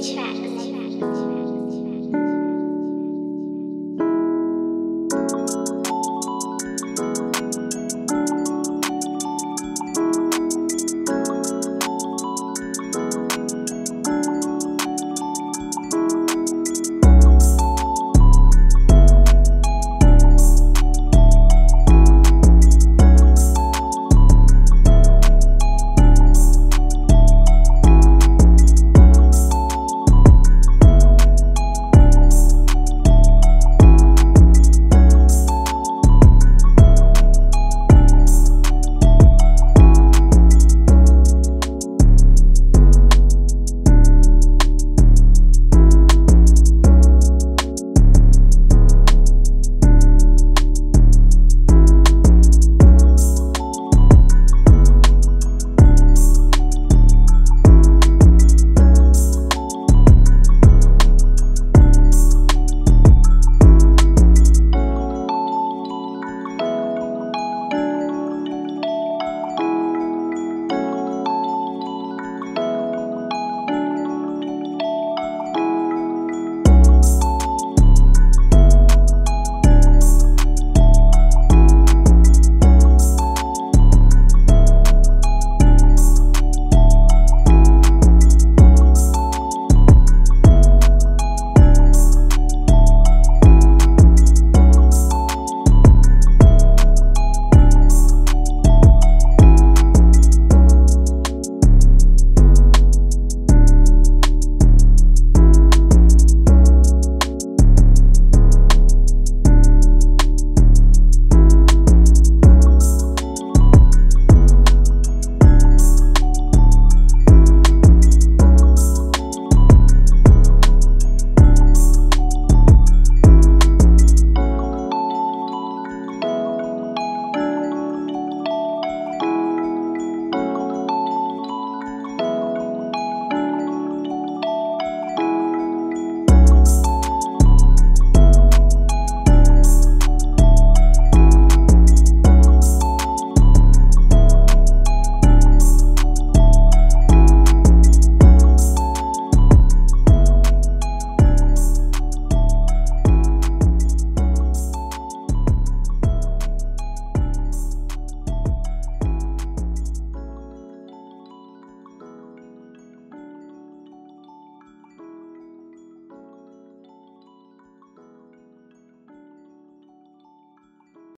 700。